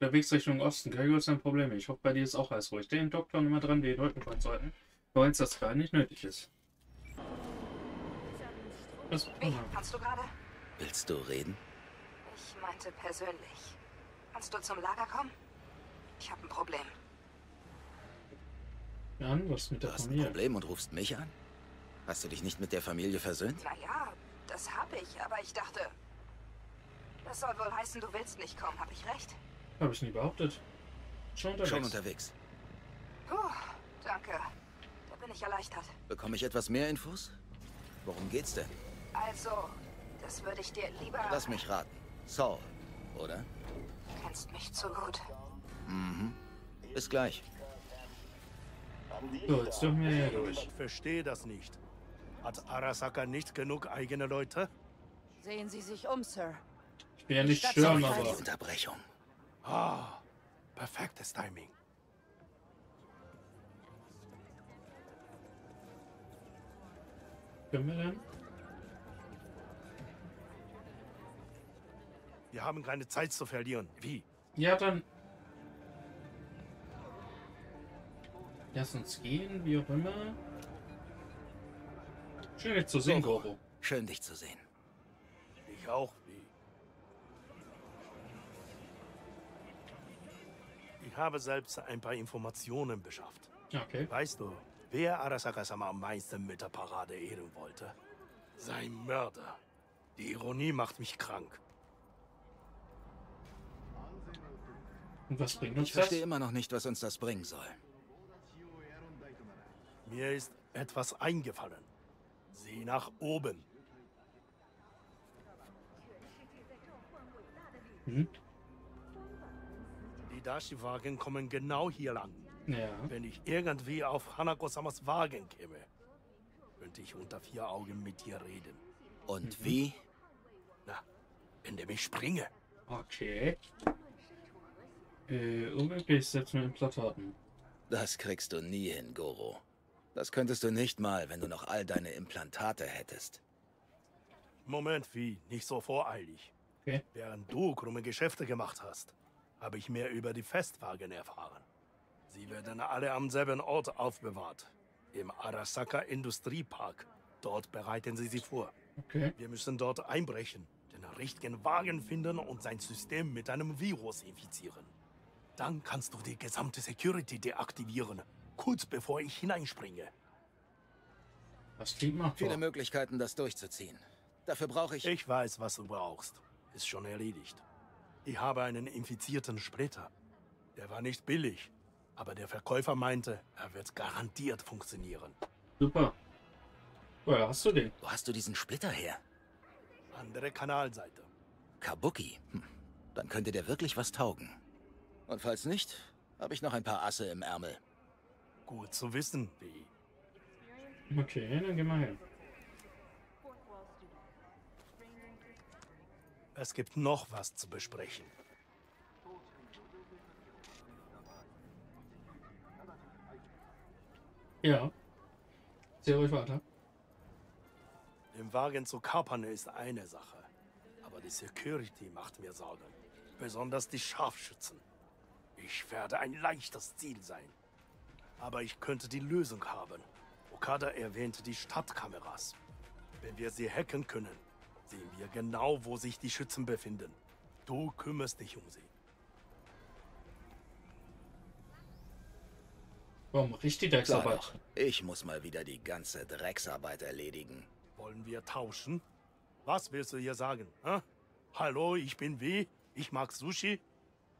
Der Weg Richtung Osten. Gregor ist ein Problem. Ich hoffe, bei dir ist auch alles ruhig. Den Doktor immer dran, den Rücken zu halten. Weil es das gar nicht nötig ist. Das, Wie? Kannst du gerade? Willst du reden? Ich meinte persönlich. Kannst du zum Lager kommen? Ich habe ein Problem. Jan, was mit Du der hast ein Familie? Problem und rufst mich an? Hast du dich nicht mit der Familie versöhnt? Naja, das habe ich, aber ich dachte. Das soll wohl heißen, du willst nicht kommen, habe ich recht? Habe ich nie behauptet. Schon unterwegs. Schon unterwegs. Puh, danke. Da bin ich erleichtert. Bekomme ich etwas mehr Infos? Worum geht's denn? Also, das würde ich dir lieber. Lass mich raten. Saul, oder? Du kennst mich zu gut. Bis gleich. So, jetzt dürfen wir hier durch. Ich verstehe das nicht. Hat Arasaka nicht genug eigene Leute? Sehen Sie sich um, Sir. Ich bin ja nicht Stürmer, aber... Unterbrechung. Ah, perfektes Timing. Können wir denn? Wir haben keine Zeit zu verlieren. Wie? Ja, dann... Lass uns gehen, wie auch immer. Schön, dich zu sehen, Goro. Schön, dich zu sehen. Ich auch. Ich habe selbst ein paar Informationen beschafft. Okay. Weißt du, wer Arasaka-sama am meisten mit der Parade ehren wollte? Sein Mörder. Die Ironie macht mich krank. Und was bringt uns Ich das? verstehe immer noch nicht, was uns das bringen soll. Mir ist etwas eingefallen. Sieh nach oben. Hm? Die Dashi-Wagen kommen genau hier lang. Ja. Wenn ich irgendwie auf Hanako-samas Wagen käme, könnte ich unter vier Augen mit dir reden. Und wie? Na, indem ich springe. Okay. Äh, unmöglich setzen wir Implantaten. Das kriegst du nie hin, Goro. Das könntest du nicht mal, wenn du noch all deine Implantate hättest. Moment, wie? Nicht so voreilig. Okay. Während du krumme Geschäfte gemacht hast, habe ich mehr über die Festwagen erfahren. Sie werden alle am selben Ort aufbewahrt. Im Arasaka Industriepark. Dort bereiten sie sie vor. Okay. Wir müssen dort einbrechen, den richtigen Wagen finden und sein System mit einem Virus infizieren. Dann kannst du die gesamte Security deaktivieren, kurz bevor ich hineinspringe. Das klingt machbar. Viele Möglichkeiten, das durchzuziehen. Dafür brauche ich... Ich weiß, was du brauchst. Ist schon erledigt. Ich habe einen infizierten Splitter. Der war nicht billig, aber der Verkäufer meinte, er wird garantiert funktionieren. Super. Woher hast du den? Wo hast du diesen Splitter her? Andere Kanalseite. Kabuki. Hm. Dann könnte der wirklich was taugen. Und falls nicht, habe ich noch ein paar Asse im Ärmel. Gut zu wissen, wie. Okay, dann gehen wir hin. Es gibt noch was zu besprechen. Ja. Sehr ruhig weiter. Den Wagen zu kapern ist eine Sache. Aber die Security macht mir Sorgen. Besonders die Scharfschützen. Ich werde ein leichtes Ziel sein. Aber ich könnte die Lösung haben. Okada erwähnte die Stadtkameras. Wenn wir sie hacken können, sehen wir genau, wo sich die Schützen befinden. Du kümmerst dich um sie. Warum riecht die Klar Drecksarbeit? doch. Ich muss mal wieder die ganze Drecksarbeit erledigen. Wollen wir tauschen? Was willst du hier sagen? Hä? Hallo, ich bin W. Ich mag Sushi.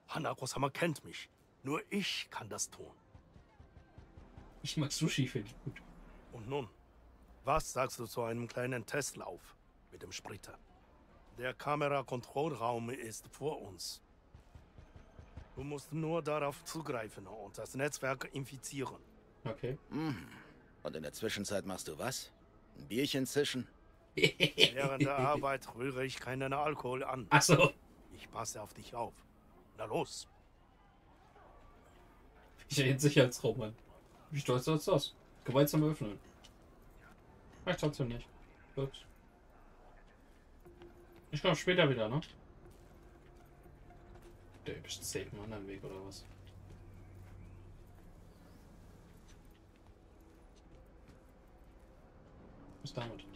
Hanako-sama kennt mich. Nur ich kann das tun. Ich mag Sushi, finde ich gut. Und nun, was sagst du zu einem kleinen Testlauf mit dem Splitter? Der Kamerakontrollraum ist vor uns. Du musst nur darauf zugreifen und das Netzwerk infizieren. Okay. Und in der Zwischenzeit machst du was? Ein Bierchen zischen? Während der Arbeit rühre ich keinen Alkohol an. Achso. Ich passe auf dich auf. Na los. Ich rede Sicherheitsraum an. Wie stolz ist das? Gewaltsam öffnen. Reicht trotzdem nicht. Gut. Ich komme später wieder, ne? Der ist safe einen anderen Weg oder was? Was damit?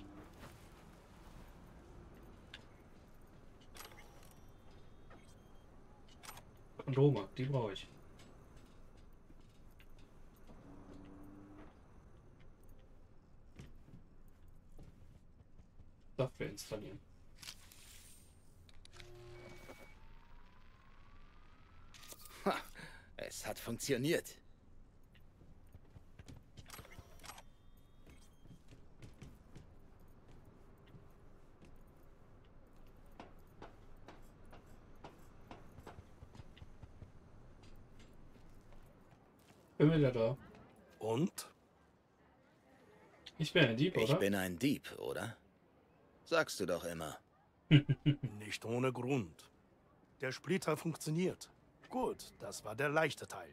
Kondome, die brauche ich. Software installieren. Es hat funktioniert. Bin wieder da. Und? Ich bin ein Dieb, Ich oder? bin ein Dieb, oder? Sagst du doch immer. Nicht ohne Grund. Der Splitter funktioniert. Gut, das war der leichte Teil.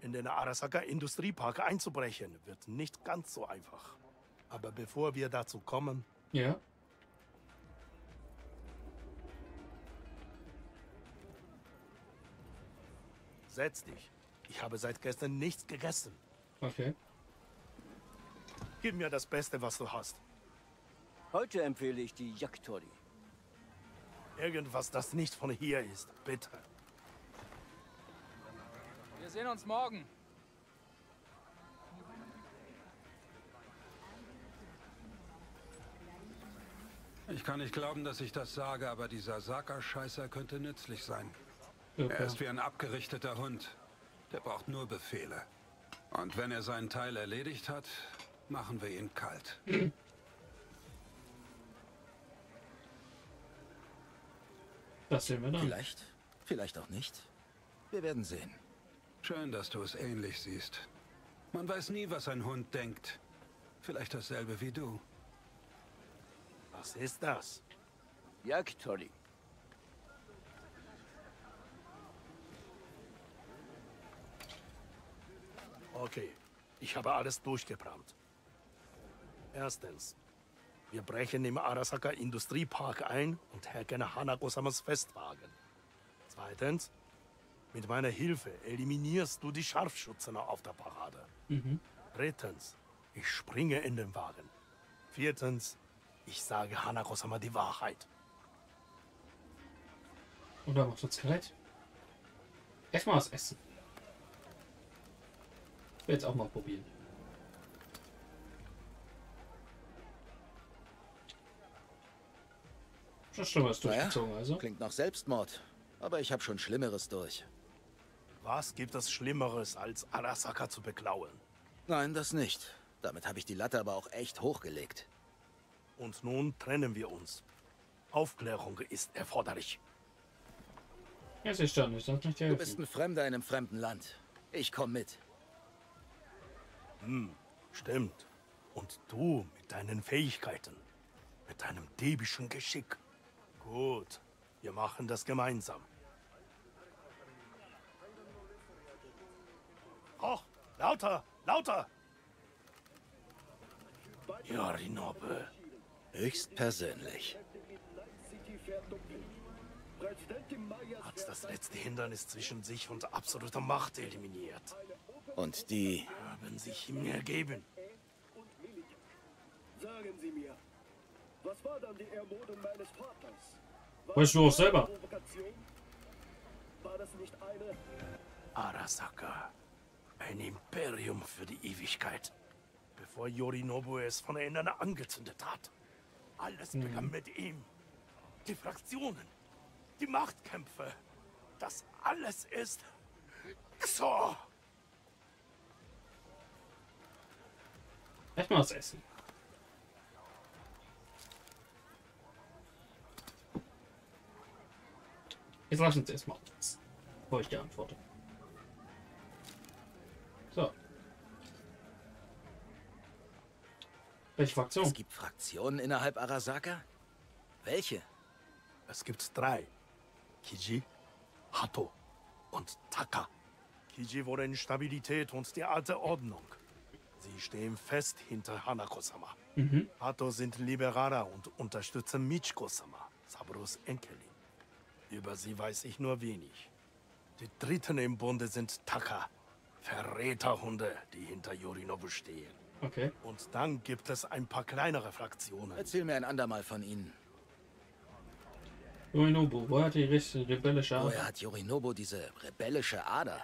In den Arasaka Industriepark einzubrechen wird nicht ganz so einfach. Aber bevor wir dazu kommen, Ja. setz dich. Ich habe seit gestern nichts gegessen. Okay. Gib mir das Beste, was du hast. Heute empfehle ich die Yakitori. Irgendwas, das nicht von hier ist, bitte. Wir sehen uns morgen. Ich kann nicht glauben, dass ich das sage, aber dieser Saka-Scheißer könnte nützlich sein. Super. Er ist wie ein abgerichteter Hund. Der braucht nur Befehle. Und wenn er seinen Teil erledigt hat, machen wir ihn kalt. Das sehen wir dann. Vielleicht, vielleicht auch nicht. Wir werden sehen. Schön, dass du es ähnlich siehst. Man weiß nie, was ein Hund denkt. Vielleicht dasselbe wie du. Was ist das? Yakitori. Okay, ich habe alles durchgebrannt. Erstens, wir brechen im Arasaka Industriepark ein und hacken Hanako-samas Festwagen. Zweitens, mit meiner Hilfe eliminierst du die Scharfschützen auf der Parade. Drittens, ich springe in den Wagen. Viertens, ich sage Hanako-sama die Wahrheit. Und dann macht uns kalt. Erstmal was essen. Ich will jetzt auch mal probieren. Schon Schlimmeres Naja, durchgezogen, also. klingt nach Selbstmord. Aber ich habe schon Schlimmeres durch. Was gibt es Schlimmeres, als Arasaka zu beklauen? Nein, das nicht. Damit habe ich die Latte aber auch echt hochgelegt. Und nun trennen wir uns. Aufklärung ist erforderlich. Ja, sie stand nicht, das nicht Du bist helfen. ein Fremder in einem fremden Land. Ich komm mit. Stimmt. Und du mit deinen Fähigkeiten, mit deinem diebischen Geschick. Gut, wir machen das gemeinsam. Hoch, lauter, lauter! Yorinobu, Höchstpersönlich. hat das letzte Hindernis zwischen sich und absoluter Macht eliminiert. Und die Haben sich ihm ergeben. Sagen Sie mir, was war dann die Ermordung meines Vaters? War Weißt du auch selber? War das nicht eine? Arasaka. Ein Imperium für die Ewigkeit. Bevor Yorinobu es von innen angezündet hat. Alles begann mit ihm. Die Fraktionen, die Machtkämpfe. Das alles ist so. Erstmal was essen. Jetzt lass uns erstmal essen, bevor ich dir antworte. Welche Fraktion? Es gibt Fraktionen innerhalb Arasaka? Welche? Es gibt drei. Kiji, Hato und Taka. Kiji wollen Stabilität und die alte Ordnung. Sie stehen fest hinter Hanako-sama. Hato sind Liberaler und unterstützen Michiko-sama, Saburos Enkelin. Über sie weiß ich nur wenig. Die Dritten im Bunde sind Taka, Verräterhunde, die hinter Yorinobu stehen. Okay. Und dann gibt es ein paar kleinere Fraktionen. Erzähl mir ein andermal von ihnen. Yorinobu, woher hat die rebellische Woher Ader? hat Yorinobu diese rebellische Ader?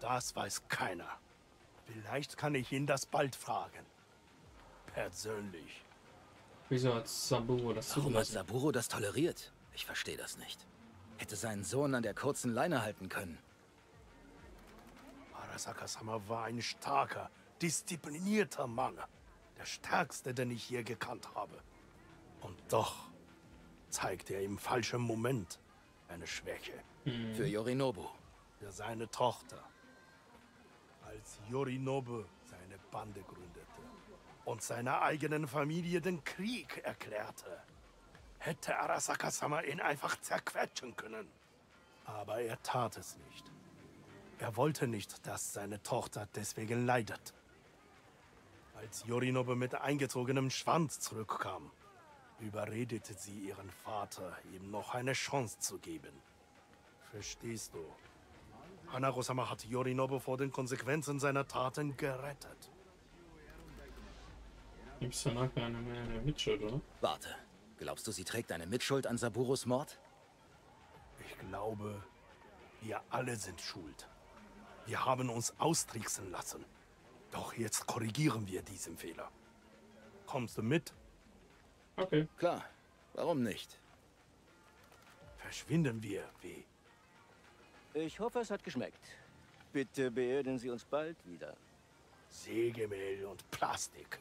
Das weiß keiner. Vielleicht kann ich ihn das bald fragen. Persönlich. Wieso hat Saburo das Warum hat zugelassen? Saburo das toleriert? Ich verstehe das nicht. Hätte seinen Sohn an der kurzen Leine halten können. Arasaka-sama war ein starker, disziplinierter Mann. Der stärkste, den ich je gekannt habe. Und doch zeigte er im falschen Moment eine Schwäche Für Yorinobu. für seine Tochter. Als Yorinobu seine Bande gründete und seiner eigenen Familie den Krieg erklärte, hätte Arasaka-sama ihn einfach zerquetschen können. Aber er tat es nicht. Er wollte nicht, dass seine Tochter deswegen leidet. Als Yorinobu mit eingezogenem Schwanz zurückkam, überredete sie ihren Vater, ihm noch eine Chance zu geben. Verstehst du? Hanako-sama hat Yorinobu vor den Konsequenzen seiner Taten gerettet. Gibt's danach keine mehr eine Mitschuld, oder? Warte. Glaubst du, sie trägt eine Mitschuld an Saburos Mord? Ich glaube, wir alle sind schuld. Wir haben uns austricksen lassen. Doch jetzt korrigieren wir diesen Fehler. Kommst du mit? Okay. Klar. Warum nicht? Verschwinden wir, W. Ich hoffe, es hat geschmeckt. Bitte beerden Sie uns bald wieder. Sägemehl und Plastik.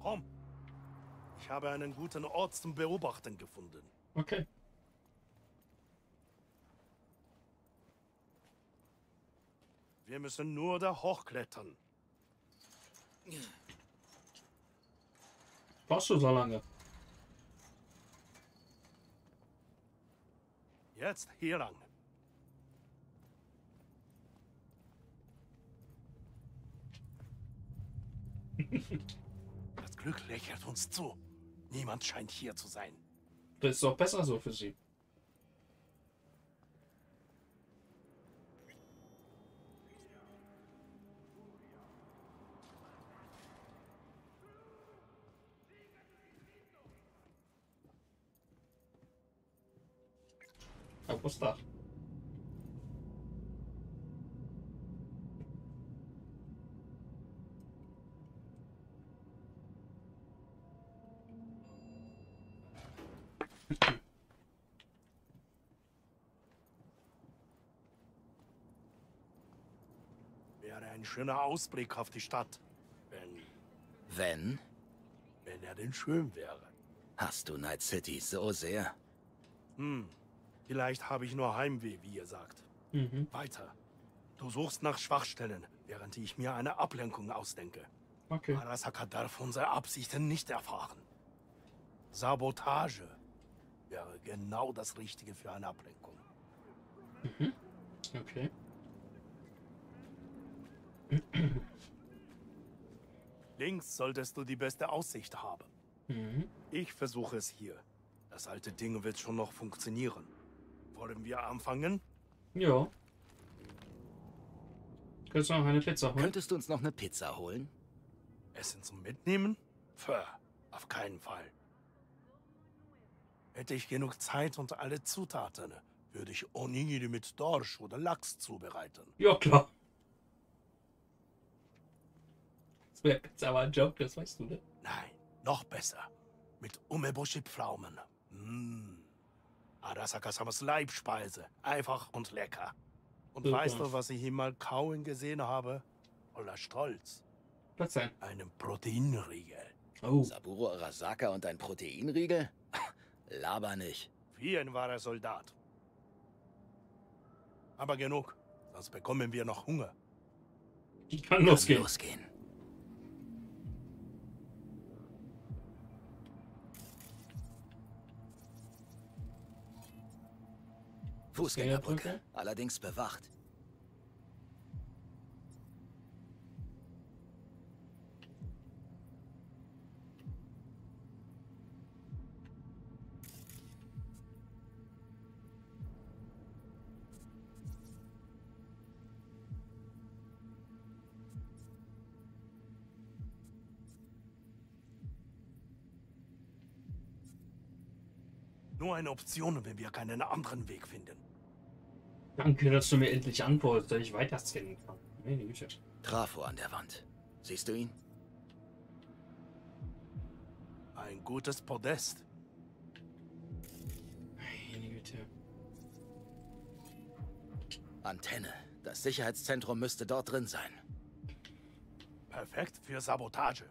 Komm. Ich habe einen guten Ort zum Beobachten gefunden. Okay. Wir müssen nur da hochklettern. Brauchst du so lange? Jetzt hier lang. Das Glück lächelt uns zu. Niemand scheint hier zu sein. Das ist doch besser so für sie. Apostar. Wäre ein schöner Ausblick auf die Stadt, wenn, Wenn? wenn er denn schön wäre. Hast du Night City so sehr? Hm, vielleicht habe ich nur Heimweh, wie ihr sagt. Mhm. Weiter. Du suchst nach Schwachstellen, während ich mir eine Ablenkung ausdenke. Okay. Arasaka darf unsere Absichten nicht erfahren. Sabotage wäre genau das Richtige für eine Ablenkung. Okay. Links solltest du die beste Aussicht haben. Mhm. Ich versuche es hier. Das alte Ding wird schon noch funktionieren. Wollen wir anfangen? Ja. Kannst du noch eine Pizza holen? Könntest du uns noch eine Pizza holen? Essen zum Mitnehmen? Pfö, auf keinen Fall. Hätte ich genug Zeit und alle Zutaten, würde ich Onigiri mit Dorsch oder Lachs zubereiten. Ja, klar. Das wäre jetzt aber ein Joke, das weißt du, ne? Nein, noch besser. Mit Umeboshi-Pflaumen. Mmh. Arasaka-samas Leibspeise. Einfach und lecker. Und Super. weißt du, was ich ihm mal kauen gesehen habe? Voller Stolz. Was denn? Einen Proteinriegel. Oh. Saburo Arasaka und ein Proteinriegel? Laber nicht. Wie ein wahrer Soldat. Aber genug, sonst bekommen wir noch Hunger. Kann Kann losgehen. losgehen. Fußgängerbrücke? allerdings bewacht. Eine Option, wenn wir keinen anderen Weg finden. Danke, dass du mir endlich antwortest, dass ich weiter scannen kann. Meine Güte. Trafo an der Wand. Siehst du ihn? Ein gutes Podest. Meine Güte. Antenne. Das Sicherheitszentrum müsste dort drin sein. Perfekt für Sabotage.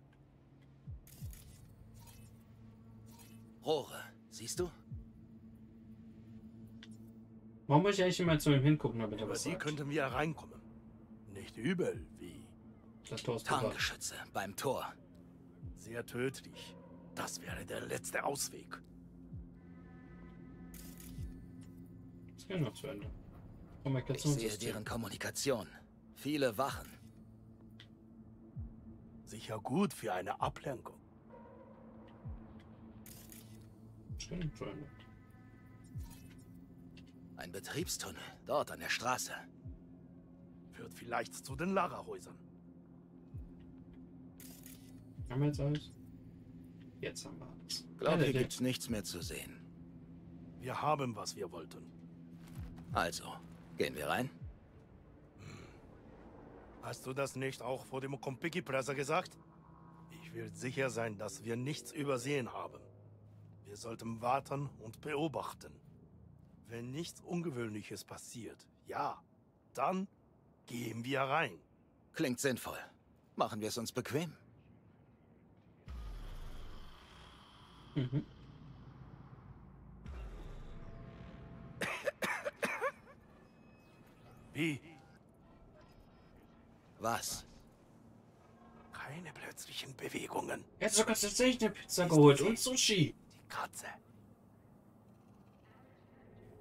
Rohre. Siehst du? Warum muss ich eigentlich immer zu ihm hingucken, damit er Über was sie sagt? könnten wir reinkommen. Nicht übel, wie Das Tor ist. Tarngeschütze beim Tor. sehr tödlich. Das wäre der letzte Ausweg. Das geht noch zu Ende. Ich sehe deren Kommunikation. Viele Wachen. Sicher gut für eine Ablenkung. Zu Ende. Ein Betriebstunnel. Dort an der Straße. Führt vielleicht zu den Lagerhäusern. Haben wir jetzt alles? Jetzt haben wir alles. Glaube, hier gibt's nichts mehr zu sehen. Wir haben, was wir wollten. Also, gehen wir rein? Hast du das nicht auch vor dem Kompiki-Presser gesagt? Ich will sicher sein, dass wir nichts übersehen haben. Wir sollten warten und beobachten. Wenn nichts Ungewöhnliches passiert, ja, dann gehen wir rein. Klingt sinnvoll. Machen wir es uns bequem. Mhm. Wie? Was? Keine plötzlichen Bewegungen. Hat sogar tatsächlich eine Pizza geholt und Sushi. Die Katze.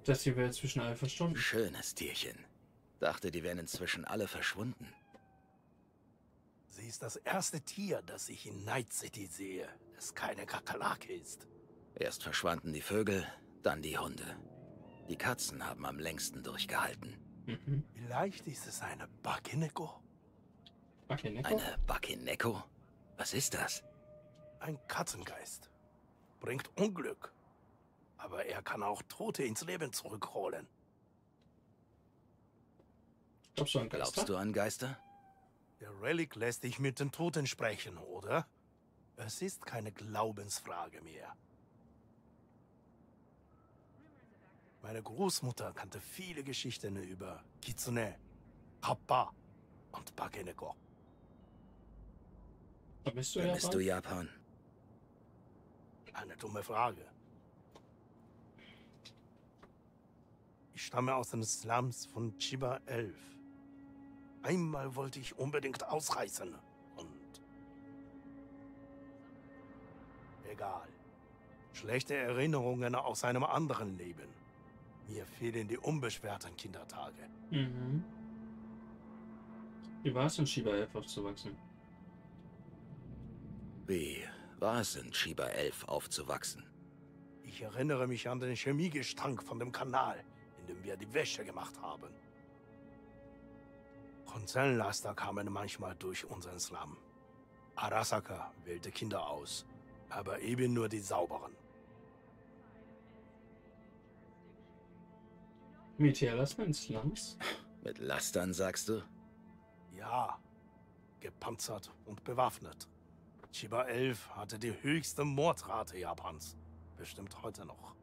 Das hier wäre zwischen alle verstunden. Schönes Tierchen. Dachte, die wären inzwischen alle verschwunden. Sie ist das erste Tier, das ich in Night City sehe, das keine Kakerlake ist. Erst verschwanden die Vögel, dann die Hunde. Die Katzen haben am längsten durchgehalten. Mhm. Vielleicht ist es eine Bakineko. Okay, Neko? Eine Bakineko? Was ist das? Ein Katzengeist. Bringt Unglück. Aber er kann auch Tote ins Leben zurückholen. Glaubst du an Geister? Glaubst du an Geister? Der Relic lässt dich mit den Toten sprechen, oder? Es ist keine Glaubensfrage mehr. Meine Großmutter kannte viele Geschichten über Kitsune, Kappa und Bakeneko. Du Vermisst ja. du Japan? Eine dumme Frage. Ich stamme aus den Slums von Chiba 11. Einmal wollte ich unbedingt ausreißen und... Egal. Schlechte Erinnerungen aus einem anderen Leben. Mir fehlen die unbeschwerten Kindertage. Mhm. Wie war es in Shiba 11 aufzuwachsen? Wie war es in Shiba 11 aufzuwachsen? Ich erinnere mich an den Chemiegestank von dem Kanal, dem wir die Wäsche gemacht haben. Konzernlaster kamen manchmal durch unseren Slum. Arasaka wählte Kinder aus, aber eben nur die sauberen. Militärlasten in Slums? Mit Lastern, sagst du? Ja, gepanzert und bewaffnet. Chiba 11 hatte die höchste Mordrate Japans. Bestimmt heute noch.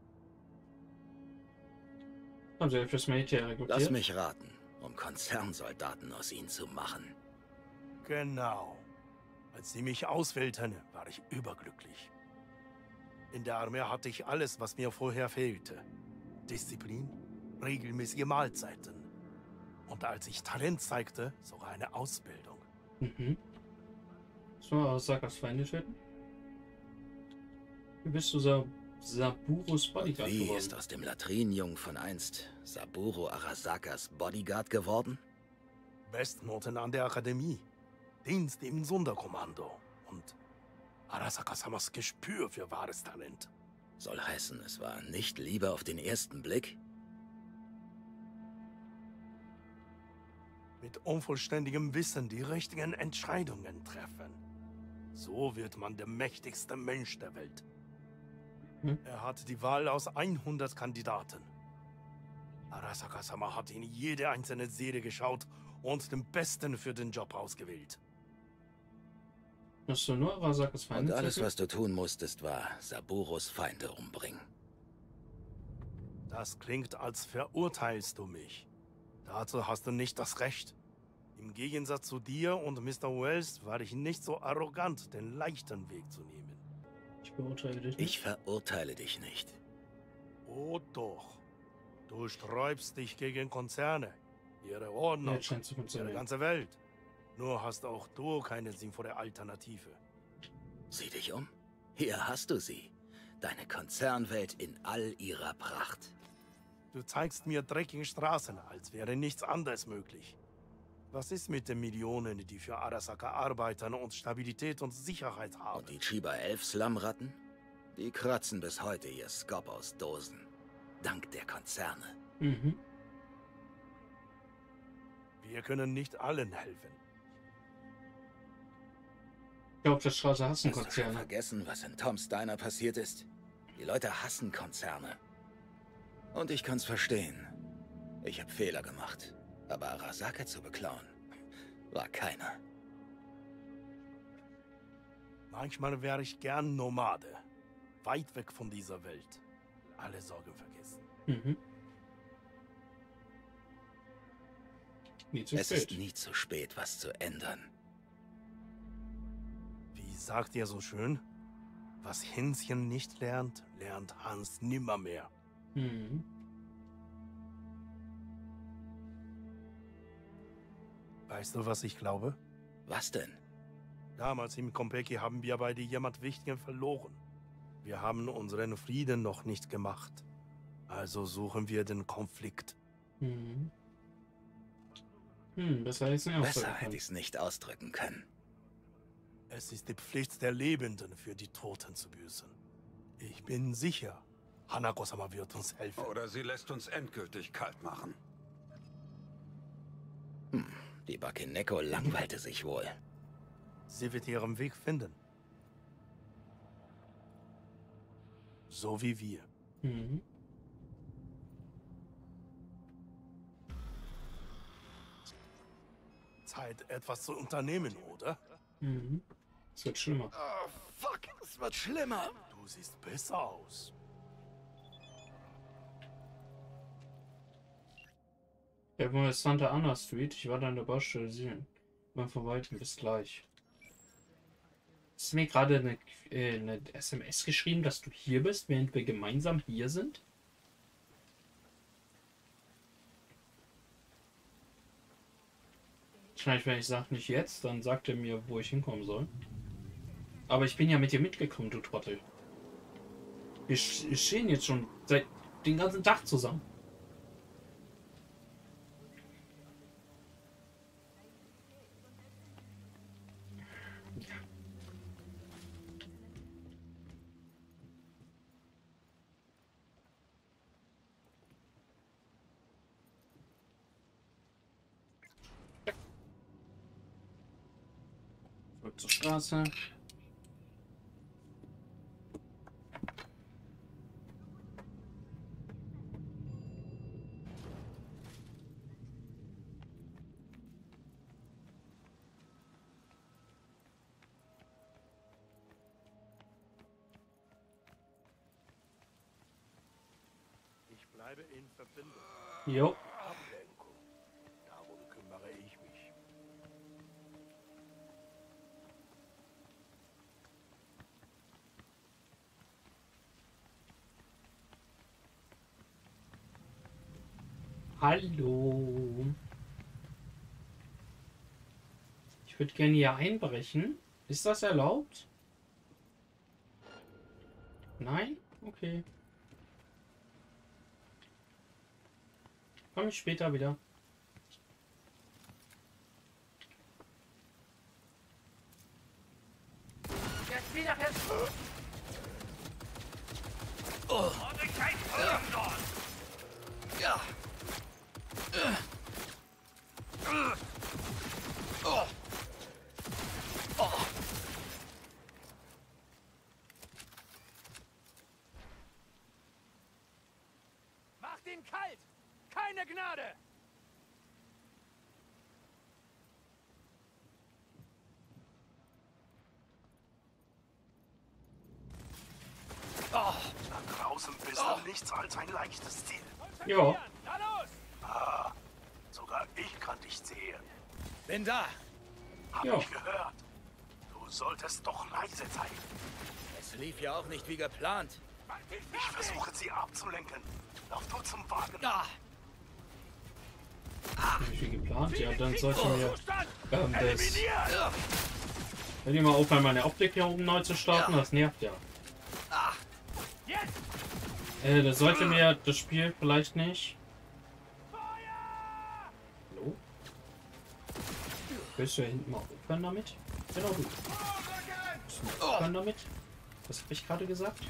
Haben sie fürs Militär rekrutiert? Lass mich raten, um Konzernsoldaten aus ihnen zu machen. Genau. Als sie mich auswählten, war ich überglücklich. In der Armee hatte ich alles, was mir vorher fehlte. Disziplin, regelmäßige Mahlzeiten. Und als ich Talent zeigte, sogar eine Ausbildung. Mhm. So, Arasakas Feinde töten? Wie bist du Sa Saburos Bodyguard Wie geworden? ist aus dem Latrinenjungen von einst Saburo Arasakas Bodyguard geworden? Bestnoten an der Akademie. Dienst im Sonderkommando. Und Arasaka-samas Gespür für wahres Talent. Soll heißen, es war nicht Liebe auf den ersten Blick? Mit unvollständigem Wissen die richtigen Entscheidungen treffen. So wird man der mächtigste Mensch der Welt. Hm? Er hat die Wahl aus 100 Kandidaten. Arasaka-sama hat in jede einzelne Serie geschaut und den Besten für den Job ausgewählt. Hast du nur Arasakas Und Feinde? alles, töten? was du tun musstest, war Saburos Feinde umbringen. Das klingt, als verurteilst du mich. Dazu hast du nicht das Recht. Im Gegensatz zu dir und Mr. Wells war ich nicht so arrogant, den leichten Weg zu nehmen. Ich beurteile dich Ich nicht. verurteile dich nicht. Oh doch. Du sträubst dich gegen Konzerne, ihre Ordnung, zu ihre ganze Welt. Nur hast auch du keine sinnvolle Alternative. Sieh dich um. Hier hast du sie. Deine Konzernwelt in all ihrer Pracht. Du zeigst mir dreckige Straßen, als wäre nichts anderes möglich. Was ist mit den Millionen, die für Arasaka arbeiten und Stabilität und Sicherheit haben? Und die Chiba 11 Slumratten? Die kratzen bis heute ihr Skop aus Dosen. Dank der Konzerne. Mhm. Wir können nicht allen helfen. Ich glaube, das Straße hassen Hast du Konzerne. vergessen, was in Tom Steiner passiert ist? Die Leute hassen Konzerne. Und ich kann's verstehen. Ich habe Fehler gemacht. Aber Arasaka zu beklauen, war keiner. Manchmal wäre ich gern Nomade. Weit weg von dieser Welt. Alle Sorgen vergessen. Mhm. Nie zu Es spät. ist nie zu spät, was zu ändern. Wie sagt ihr so schön? Was Hänschen nicht lernt, lernt Hans nimmermehr. Mhm. Weißt du, was ich glaube? Was denn? Damals im Kompeki haben wir beide jemand Wichtigen verloren. Wir haben unseren Frieden noch nicht gemacht. Also suchen wir den Konflikt. Mhm. Hm, besser hätte ich es nicht Besser ausdrücken hätte können. ich's nicht ausdrücken können. Es ist die Pflicht der Lebenden, für die Toten zu büßen. Ich bin sicher, Hanako-sama wird uns helfen. Oder sie lässt uns endgültig kalt machen. Die Bakeneko langweilte sich wohl. Sie wird ihren Weg finden. So wie wir. Mhm. Zeit, etwas zu unternehmen, oder? Mhm. Es wird schlimmer. Oh, fuck, es wird schlimmer. Du siehst besser aus. Ja, wo ist Santa Ana Street? Ich war da an der Baustelle sehen. Mal von weitem, bis gleich. Du mir gerade eine, äh, eine SMS geschrieben, dass du hier bist, während wir gemeinsam hier sind? Wahrscheinlich, wenn ich sage nicht jetzt, dann sagt er mir, wo ich hinkommen soll. Aber ich bin ja mit dir mitgekommen, du Trottel. Wir wir stehen jetzt schon seit den ganzen Tag zusammen. Zurück zur Straße. Ich bleibe in Verbindung. Jo. Hallo. Ich würde gerne hier einbrechen. Ist das erlaubt? Nein? Okay. Komme ich später wieder. Ja. kalt! Keine Gnade! Da du nichts als ein leichtes Ziel. Ja. Ah, sogar ich kann dich sehen. Bin da. Hab Ja. ich gehört. Du solltest doch leise sein. Es lief ja auch nicht wie geplant. Ich versuche sie abzulenken. Lauf du zum Wagen. Nicht wie geplant. Ja, dann sollten wir ähm, das. Wenn ihr mal aufhören, meine Optik hier oben neu zu starten, das nervt ja. Äh, das sollte mir das Spiel vielleicht nicht. Hallo? Willst du ja hinten mal aufhören damit? Genau mal aufhören damit? Was habe ich gerade gesagt?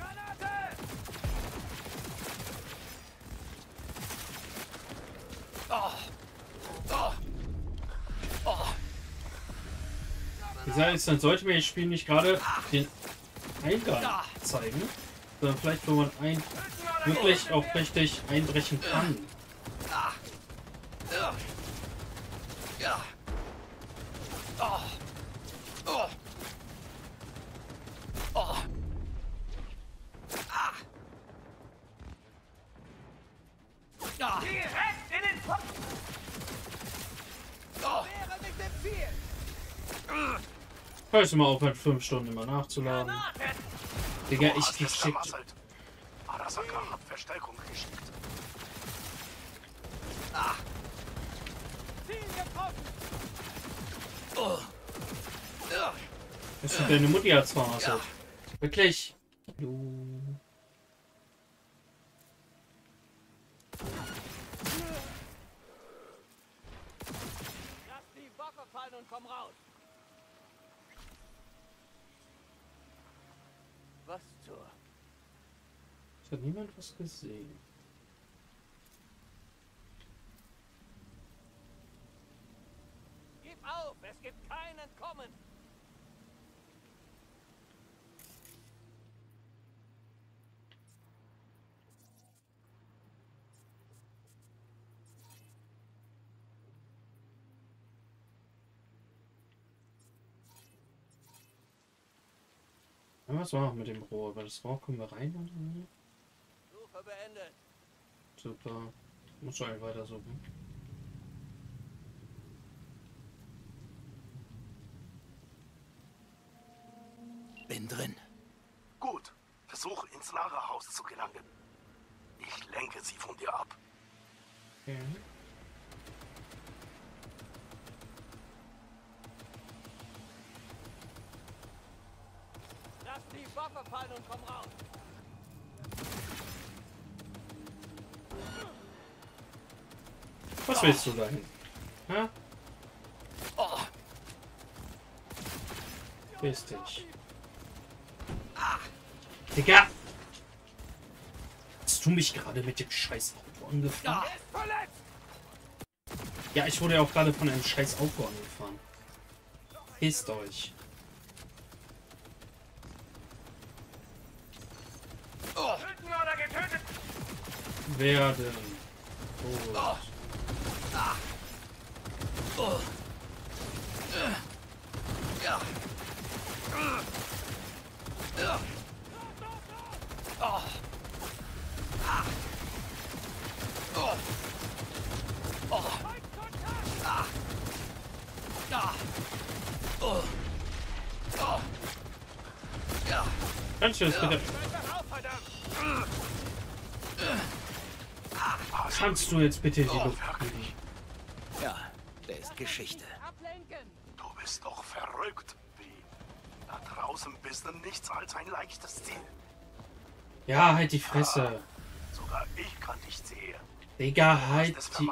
Wie gesagt, dann sollte mir das Spiel nicht gerade den Eingang zeigen, sondern vielleicht, wo man ein wirklich auch richtig einbrechen kann. Direkt in den Kopf! Wäre nicht im Ziel! Hörst du mal aufhören, fünf Stunden immer nachzuladen. Digga, ich geschickt. vermasselt. Arasaka hat Verstärkung geschickt. Ziel getroffen! Das ist deine Mutti hat's vermasselt. Wirklich. Du. Lass die Waffe fallen und komm raus! Was zur... Es hat niemand was gesehen. Gib auf! Es gibt kein Entkommen! Ja, was war noch mit dem Rohr? Über das Rohr kommen wir rein oder beendet! Super. Muss schon weiter suchen. Bin drin. Gut. Versuch ins Lagerhaus zu gelangen. Ich lenke sie von dir ab. Okay. Lass die Waffe fallen und komm raus! Was willst du dahin? Hä? Piss dich. Digga! Hast du mich gerade mit dem scheiß Auto verletzt! Ja, ich wurde ja auch gerade von einem scheiß Auto angefahren. Pisst euch. Werden. Tot. Kannst du das bitte... Auf, verdammt! Kannst du jetzt bitte die Luft kriegen? Ja, der ist Geschichte. Du bist doch verrückt, wie? Da draußen bist du nichts als ein leichtes Ziel. Ja, halt die Fresse. Sogar ich kann dich sehen. Digga, halt die...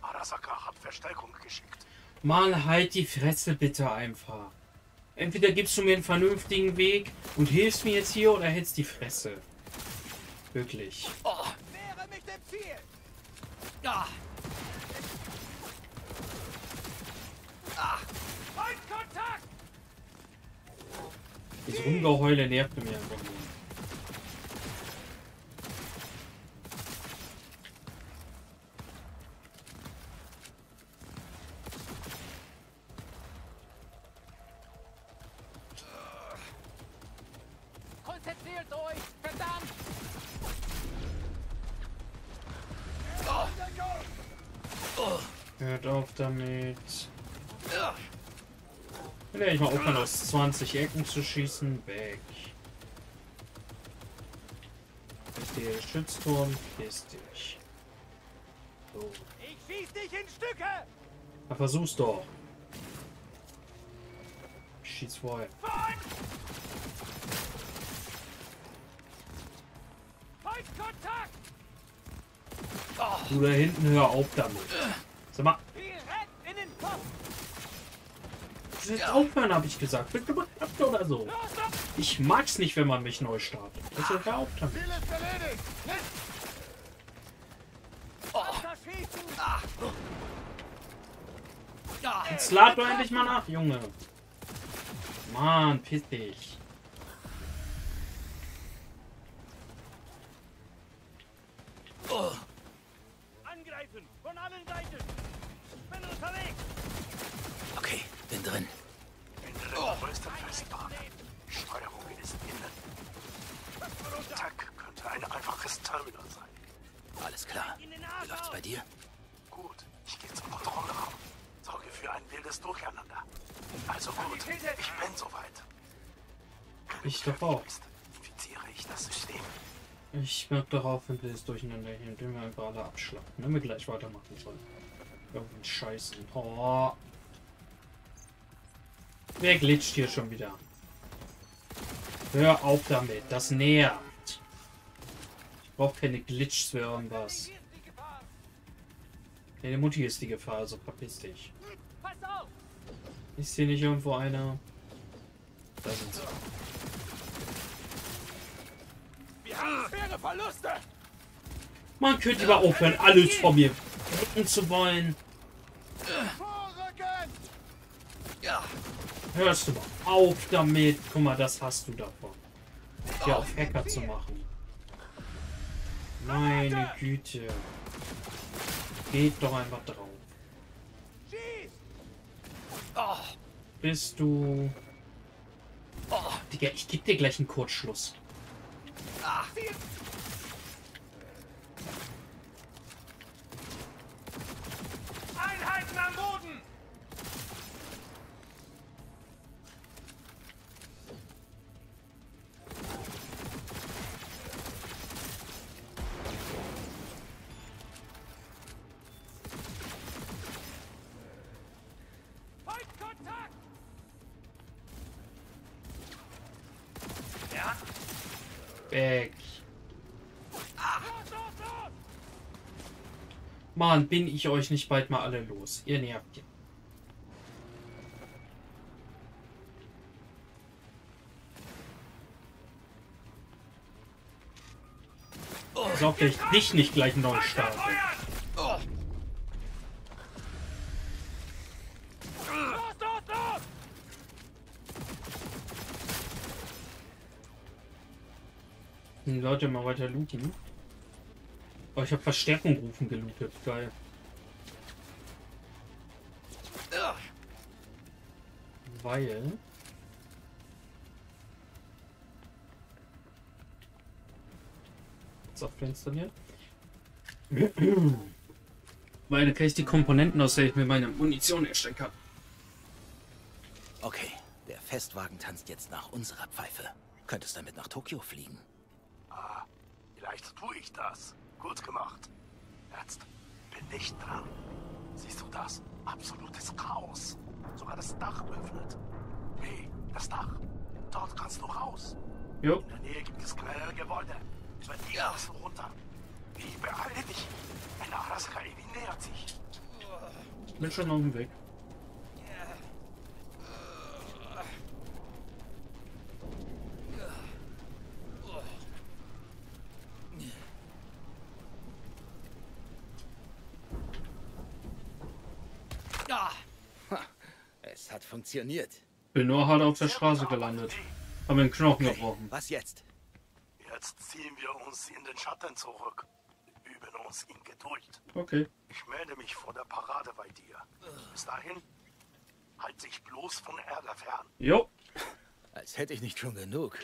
Arasaka hat Verstärkung geschickt. Mal halt die Fresse bitte einfach. Entweder gibst du mir einen vernünftigen Weg und hilfst mir jetzt hier oder hältst die Fresse. Wirklich. Wäre nicht im Ziel! Feindkontakt! Dieses Rumgeheule nervt mir einfach nur. Haltet euch! Verdammt! Hört auf damit. Ja ich mal aufhören, aus 20 Ecken zu schießen. Weg. Ist der Schützturm? Ist dich. So. Ich schieß dich in Stücke! Na, versuch's doch. Ich schieß vorher. Feindkontakt! Du da hinten, hör auf damit. Sag mal, Direkt in den Kopf! Sollst aufhören, habe ich gesagt. Bist du bekloppt oder so? Ich mag's nicht, wenn man mich neu startet. Also hör auf damit. Jetzt lad doch endlich mal nach, Junge. Mann, piss dich. Darauf, wenn wir das Durcheinander hier, indem wir einfach alle abschlachten, damit wir gleich weitermachen sollen. Irgendein Scheißen. Oh. Wer glitscht hier schon wieder? Hör auf damit, das nervt. Ich brauche keine Glitches für irgendwas. Deine Mutti ist die Gefahr, also verpiss dich. Ist hier nicht irgendwo einer? Da sind sie. Wir haben schwere Verluste! Man könnte aber aufhören, alles von mir wecken zu wollen. Hörst du mal auf damit. Guck mal, das hast du davon. Hier auf Hacker zu machen. Meine Güte. Geht doch einfach drauf. Schieß! Bist du... Oh, Digga, ich geb dir gleich einen Kurzschluss. Ah! See you. Weg. Los! Mann, bin ich euch nicht bald mal alle los. Ihr nervt ja. Sorg, dass ich dich nicht gleich neu. Los, Leute mal weiter looten. Oh, ich habe Verstärkung rufen gelootet. Geil. Weil. Software installieren. Weil dann kann ich die Komponenten, aus der ich mir meine Munition erstellen kann. Okay, der Festwagen tanzt jetzt nach unserer Pfeife. Könntest damit nach Tokio fliegen. Vielleicht tue ich das. Gut gemacht. Jetzt bin ich dran. Siehst du das? Absolutes Chaos. Sogar das Dach öffnet. Hey, das Dach. Dort kannst du raus. Jo, In der Nähe gibt es kleinere Gebäude. Wird die Achsen runter. Wie beeile dich. Ein Araska-Evi nähert sich. bin schon auf dem Weg. Funktioniert. Bin nur hart auf der Straße gelandet. Hab mir den Knochen gebrochen. Was jetzt? Jetzt ziehen wir uns in den Schatten zurück. Üben uns in Geduld. Okay. Ich melde mich vor der Parade bei dir. Bis dahin, halt dich bloß von Ärger fern. Jo. Als hätte ich nicht schon genug.